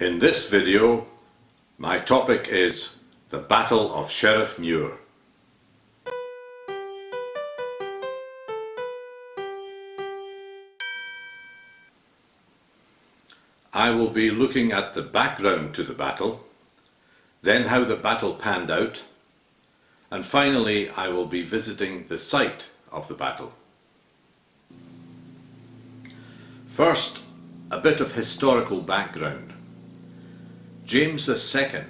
In this video, my topic is the Battle of Sheriffmuir. I will be looking at the background to the battle, then how the battle panned out, and finally I will be visiting the site of the battle. First, a bit of historical background. James II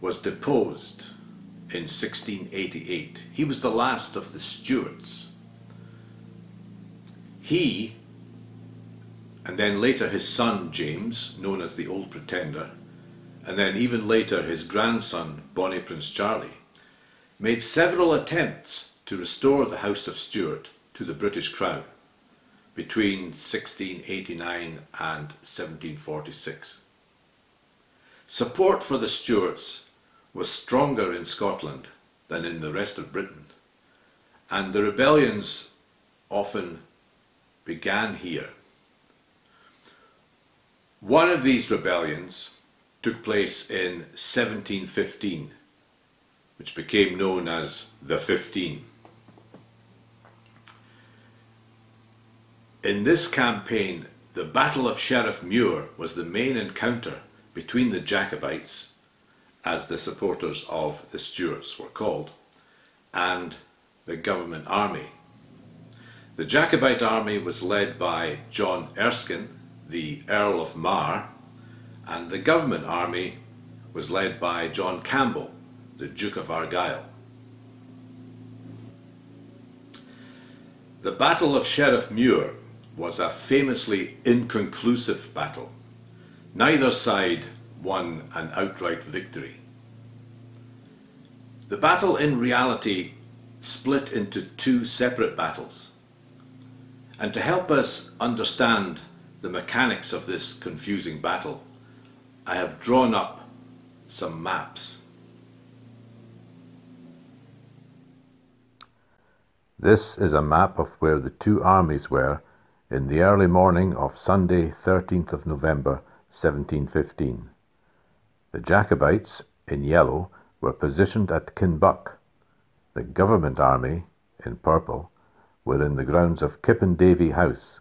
was deposed in 1688. He was the last of the Stuarts. He, and then later his son James, known as the Old Pretender, and then even later his grandson Bonnie Prince Charlie, made several attempts to restore the House of Stuart to the British Crown between 1689 and 1746. Support for the Stuarts was stronger in Scotland than in the rest of Britain, and the rebellions often began here. One of these rebellions took place in 1715, which became known as the Fifteen. In this campaign, the Battle of Sheriffmuir was the main encounter between the Jacobites, as the supporters of the Stuarts were called, and the government army. The Jacobite army was led by John Erskine, the Earl of Mar, and the government army was led by John Campbell, the Duke of Argyll. The Battle of Sheriffmuir was a famously inconclusive battle. Neither side won an outright victory. The battle in reality split into two separate battles. And to help us understand the mechanics of this confusing battle, I have drawn up some maps. This is a map of where the two armies were in the early morning of Sunday, 13th of November, 1715. The Jacobites, in yellow, were positioned at Kinbuck. The government army, in purple, were in the grounds of Kippendavie House,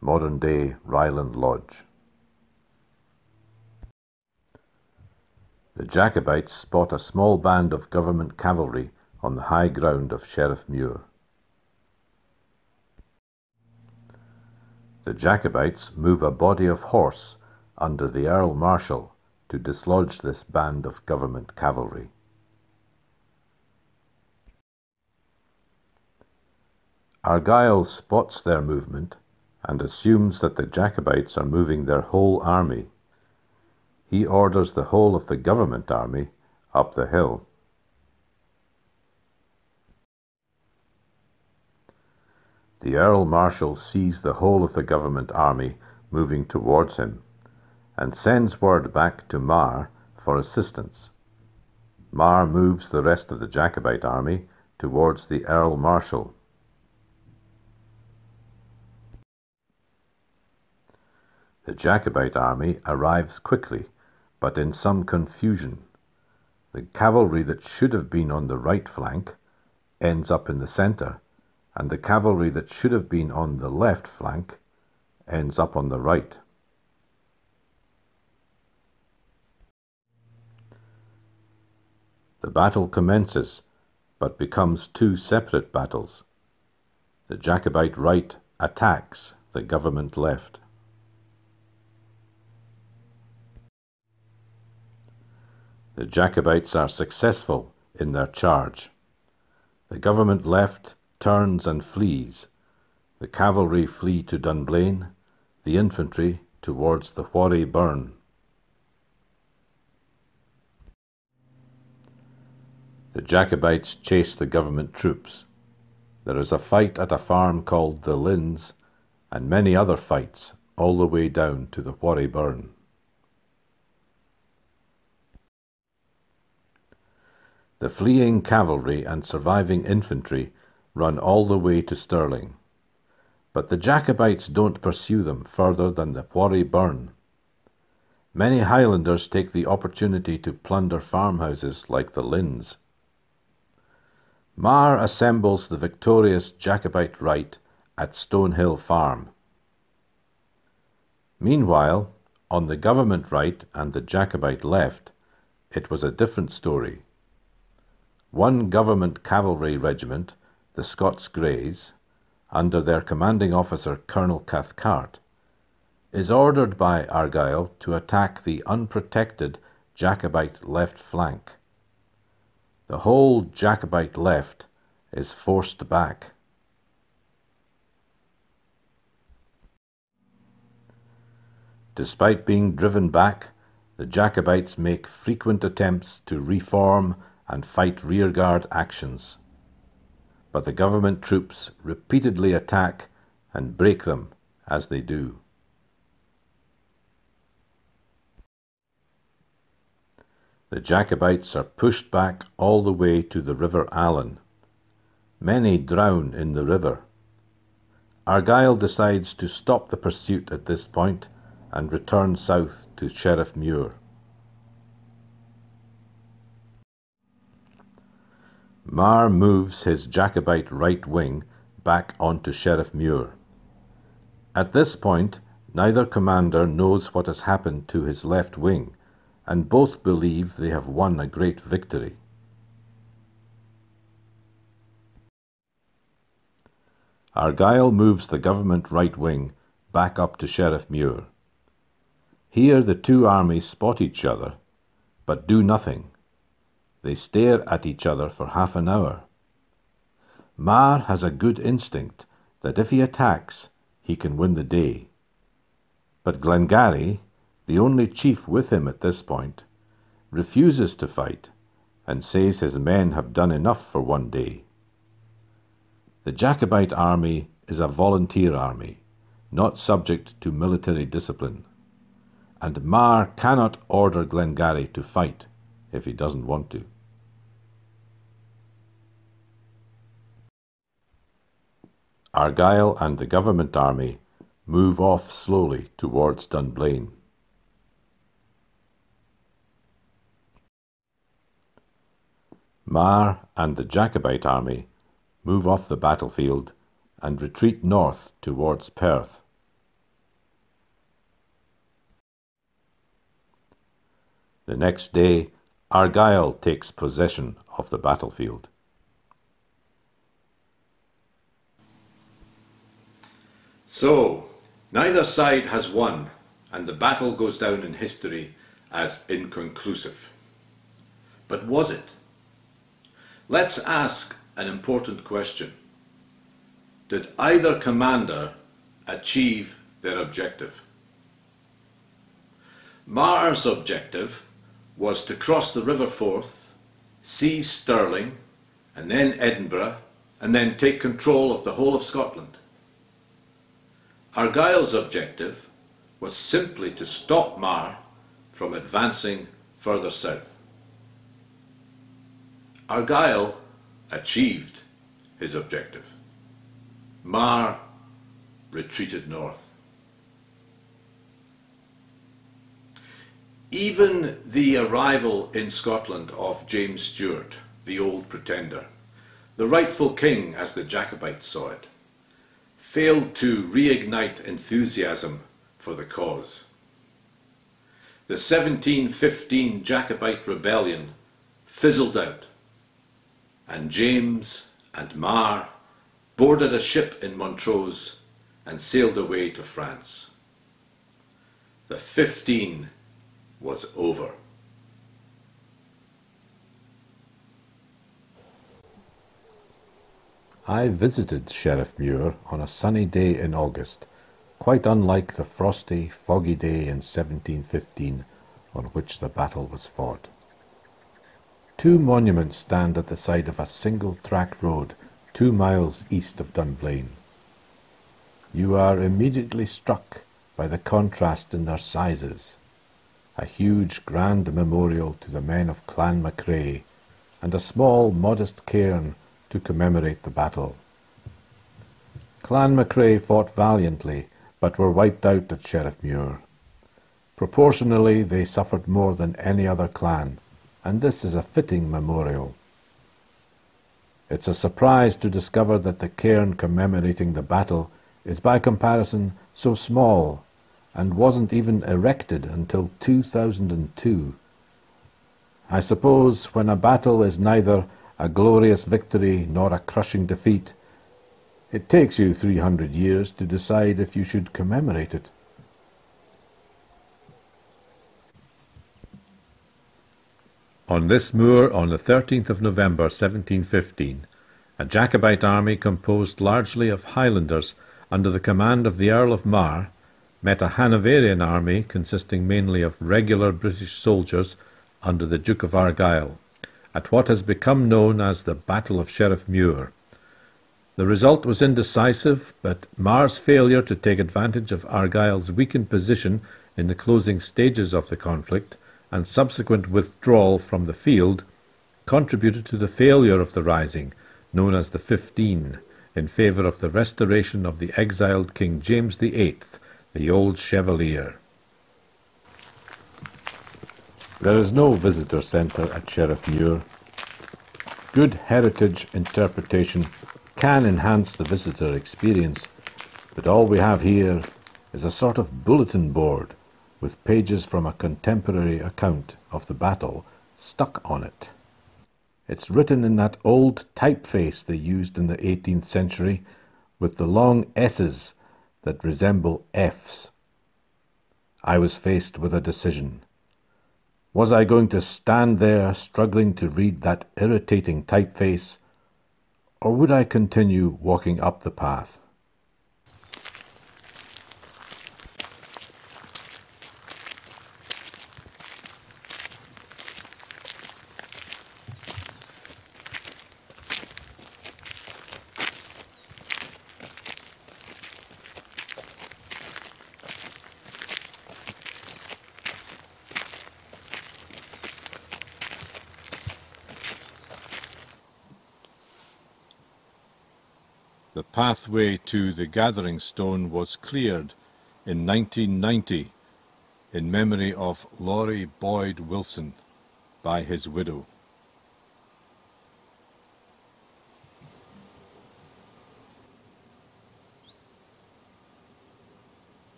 modern day Ryland Lodge. The Jacobites spot a small band of government cavalry on the high ground of Sheriffmuir. The Jacobites move a body of horse under the Earl Marshal to dislodge this band of government cavalry. Argyle spots their movement and assumes that the Jacobites are moving their whole army. He orders the whole of the government army up the hill. The Earl Marshal sees the whole of the government army moving towards him and sends word back to Mar for assistance. Mar moves the rest of the Jacobite army towards the Earl Marshal. The Jacobite army arrives quickly, but in some confusion. The cavalry that should have been on the right flank ends up in the centre and the cavalry that should have been on the left flank ends up on the right. The battle commences, but becomes two separate battles. The Jacobite right attacks the government left. The Jacobites are successful in their charge. The government left turns and flees. The cavalry flee to Dunblane, the infantry towards the Wharrie burn. The Jacobites chase the government troops. There is a fight at a farm called the Lins, and many other fights all the way down to the Wharrie burn. The fleeing cavalry and surviving infantry run all the way to Stirling. But the Jacobites don't pursue them further than the Wharrie burn. Many Highlanders take the opportunity to plunder farmhouses like the Lynns. Mar assembles the victorious Jacobite right at Stonehill Farm. Meanwhile, on the government right and the Jacobite left, it was a different story. One government cavalry regiment, the Scots Greys, under their commanding officer Colonel Cathcart, is ordered by Argyle to attack the unprotected Jacobite left flank. The whole Jacobite left is forced back. Despite being driven back, the Jacobites make frequent attempts to reform and fight rearguard actions. But the government troops repeatedly attack and break them as they do. The Jacobites are pushed back all the way to the River Allan. Many drown in the river. Argyle decides to stop the pursuit at this point and return south to Sheriffmuir. Mar moves his Jacobite right wing back onto Sheriffmuir. At this point, neither commander knows what has happened to his left wing and both believe they have won a great victory. Argyle moves the government right wing back up to Sheriffmuir. Here the two armies spot each other, but do nothing. They stare at each other for half an hour. Mar has a good instinct that if he attacks, he can win the day. But Glengarry, the only chief with him at this point, refuses to fight and says his men have done enough for one day. The Jacobite army is a volunteer army, not subject to military discipline, and Mar cannot order Glengarry to fight if he doesn't want to. Argyle and the government army move off slowly towards Dunblane. Mar and the Jacobite army move off the battlefield and retreat north towards Perth. The next day, Argyle takes possession of the battlefield. So, neither side has won, and the battle goes down in history as inconclusive. But was it? Let's ask an important question. Did either commander achieve their objective? Mar's objective was to cross the River Forth, seize Stirling, and then Edinburgh, and then take control of the whole of Scotland. Argyle's objective was simply to stop Mar from advancing further south. Argyle achieved his objective. Mar retreated north. Even the arrival in Scotland of James Stewart, the Old Pretender, the rightful king as the Jacobites saw it, failed to reignite enthusiasm for the cause. The 1715 Jacobite rebellion fizzled out and James and Mar boarded a ship in Montrose and sailed away to France. The 15 was over. I visited Sheriffmuir on a sunny day in August, quite unlike the frosty, foggy day in 1715 on which the battle was fought. Two monuments stand at the side of a single-track road two miles east of Dunblane. You are immediately struck by the contrast in their sizes. A huge grand memorial to the men of Clan Macrae, and a small modest cairn to commemorate the battle. Clan Macrae fought valiantly, but were wiped out at Sheriffmuir. Proportionally, they suffered more than any other clan, and this is a fitting memorial. It's a surprise to discover that the cairn commemorating the battle is by comparison so small and wasn't even erected until 2002. I suppose when a battle is neither a glorious victory nor a crushing defeat, it takes you 300 years to decide if you should commemorate it. On this moor on the 13th of November 1715, a Jacobite army composed largely of Highlanders under the command of the Earl of Mar met a Hanoverian army consisting mainly of regular British soldiers under the Duke of Argyll at what has become known as the Battle of Sheriffmuir. The result was indecisive, but Mar's failure to take advantage of Argyll's weakened position in the closing stages of the conflict and subsequent withdrawal from the field contributed to the failure of the rising, known as the Fifteen, in favour of the restoration of the exiled King James the Eighth, the Old Chevalier. There is no visitor centre at Sheriffmuir. Good heritage interpretation can enhance the visitor experience, but all we have here is a sort of bulletin board with pages from a contemporary account of the battle stuck on it. It's written in that old typeface they used in the 18th century with the long S's that resemble F's. I was faced with a decision. Was I going to stand there struggling to read that irritating typeface, or would I continue walking up the path? The pathway to the Gathering Stone was cleared in 1990 in memory of Laurie Boyd Wilson by his widow.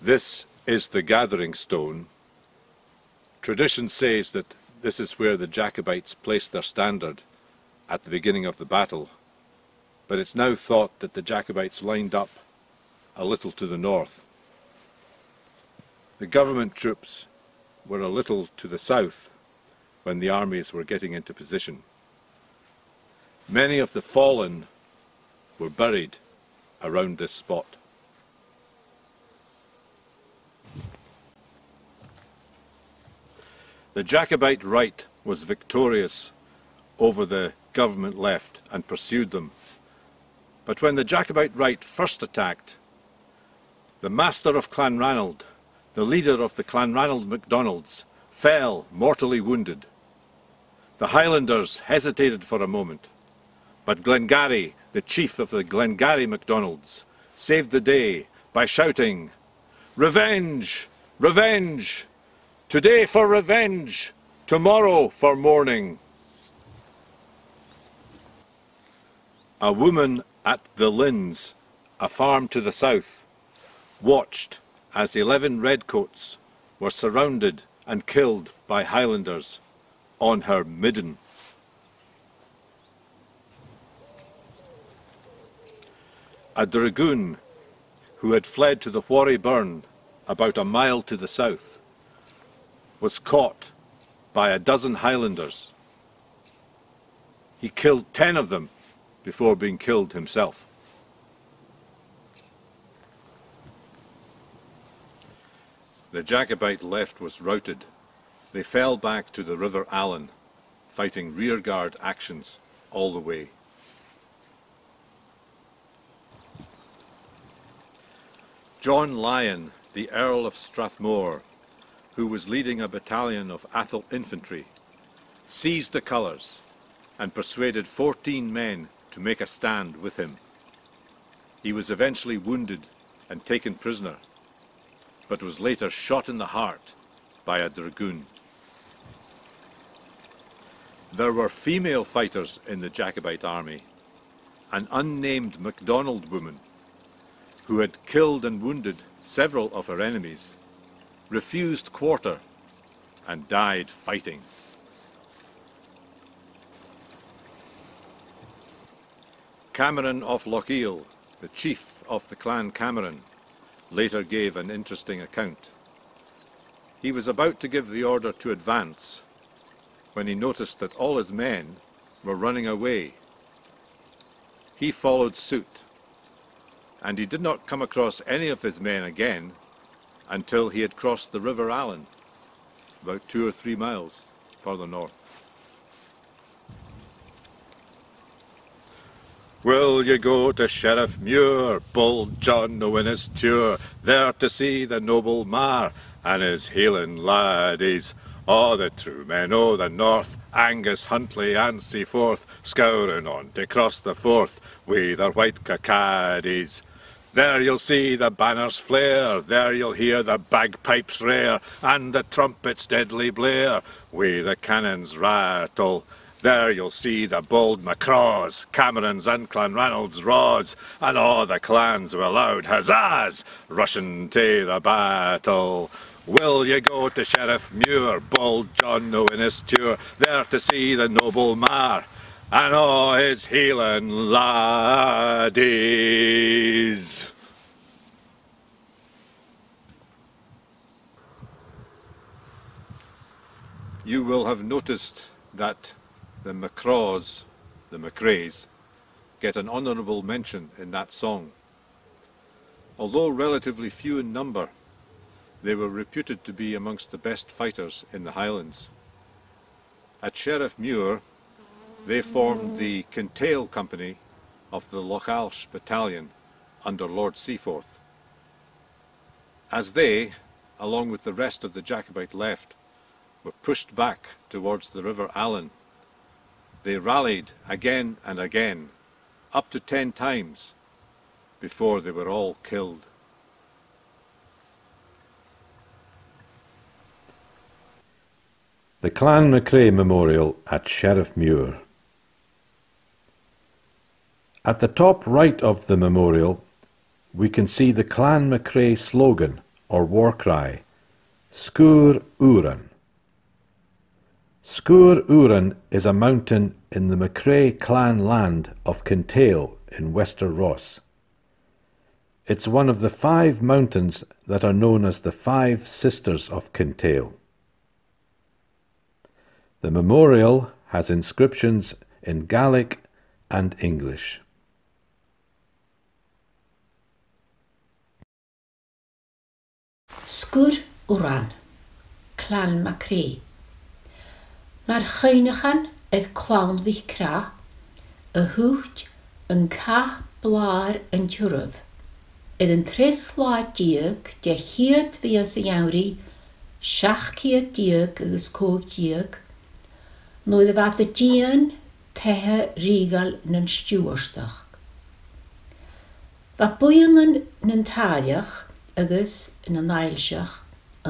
This is the gathering stone. Tradition says that this is where the Jacobites placed their standard at the beginning of the battle, but it's now thought that the Jacobites lined up a little to the north. The government troops were a little to the south when the armies were getting into position. Many of the fallen were buried around this spot. The Jacobite right was victorious over the government left and pursued them. But when the Jacobite right first attacked, the master of Clanranald, the leader of the Clanranald MacDonalds, fell mortally wounded. The Highlanders hesitated for a moment, but Glengarry, the chief of the Glengarry MacDonalds, saved the day by shouting, Revenge! Revenge! Today for revenge, tomorrow for mourning. A woman at the Lins, a farm to the south, watched as eleven redcoats were surrounded and killed by Highlanders on her midden. A dragoon who had fled to the Wharry Burn about a mile to the south was caught by a dozen Highlanders. He killed ten of them before being killed himself. The Jacobite left was routed. They fell back to the River Allan, fighting rearguard actions all the way. John Lyon, the Earl of Strathmore, who was leading a battalion of Atholl infantry, seized the colours and persuaded 14 men to make a stand with him. He was eventually wounded and taken prisoner, but was later shot in the heart by a dragoon. There were female fighters in the Jacobite army. An unnamed MacDonald woman, who had killed and wounded several of her enemies, refused quarter and died fighting. Cameron of Lochiel, the chief of the clan Cameron, later gave an interesting account. He was about to give the order to advance when he noticed that all his men were running away. He followed suit, and he did not come across any of his men again until he had crossed the River Allan, about two or three miles further north. Will you go to Sheriffmuir, bold John O'Innisture, there to see the noble Mar and his Hieland laddies? All the true men o' the north, Angus, Huntly, and Seaforth, scouring on to cross the Forth wi' their white cockaddies. There you'll see the banners flare, there you'll hear the bagpipes rare, and the trumpets deadly blare, wi' the cannons rattle. There you'll see the bold Macraws, Camerons and Clanranald's rods, and all the clans with loud huzzas, rushing to the battle. Will ye go to Sheriff Muir, bold John O'Innisture, there to see the noble Mar, and all his healing laddies? You will have noticed that the Macraws, the Macraes, get an honourable mention in that song. Although relatively few in number, they were reputed to be amongst the best fighters in the Highlands. At Sheriffmuir, they formed the Kintail Company of the Lochalsh Battalion under Lord Seaforth. As they, along with the rest of the Jacobite left, were pushed back towards the River Allan, they rallied again and again, up to ten times, before they were all killed. The Clan MacRae Memorial at Sheriffmuir. At the top right of the memorial, we can see the Clan MacRae slogan or war cry, Sgurr Uaran. Sgurr Uaran is a mountain in the MacRae clan land of Kintail in Wester Ross. It's one of the five mountains that are known as the Five Sisters of Kintail. The memorial has inscriptions in Gaelic and English. Sgwr wran, clan Macri. Mae'r chynechan ydd clan fi cra, y hwt yn ca blar yn tiwrf, Ydd yn tres la diog de hyd fi as y iawri, siach ciad diog agos cog diog, noedd y fath y dian tehe rigal na'n stiwrstach. Fa bwyan yn nyn taliach, agus ina n-ailseach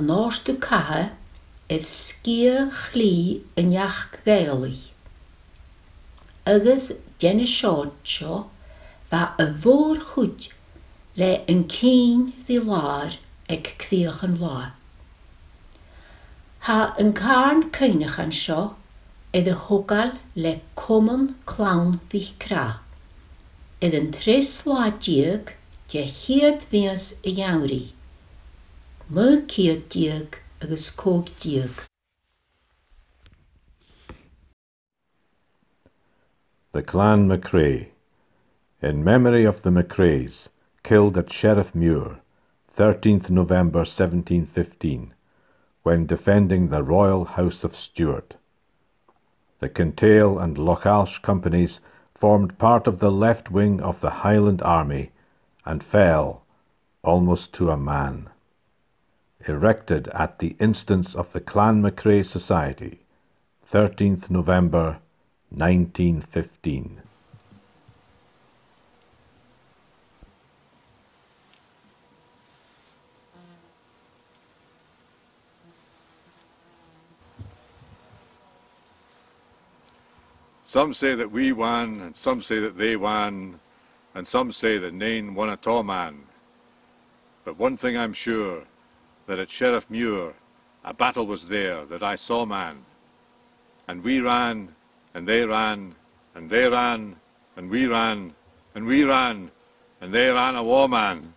an áirsteadh catha ar scian chlí i ngach gheolaí agus déanfáid seo bheith a mhór chuid le an céim dí láthair ag críoch an lá. Tá an cairn cuimhneachan seo iad a thugáil le Cumann Clann Mhíchcra, iad an tríosláidíag diag agus cog diag. The Clan MacRae, in memory of the MacRaes, killed at Sheriffmuir, 13th November 1715, when defending the royal house of Stuart. The Kintail and Lochalsh companies formed part of the left wing of the Highland Army and fell, almost to a man. Erected at the instance of the Clan Macrae Society, 13th November 1915. Some say that we won, and some say that they won, and some say that nane won at all man. But one thing I'm sure, that at Sheriff Muir a battle was there that I saw man. And we ran, and they ran, and they ran, and we ran, and we ran, and they ran a war man.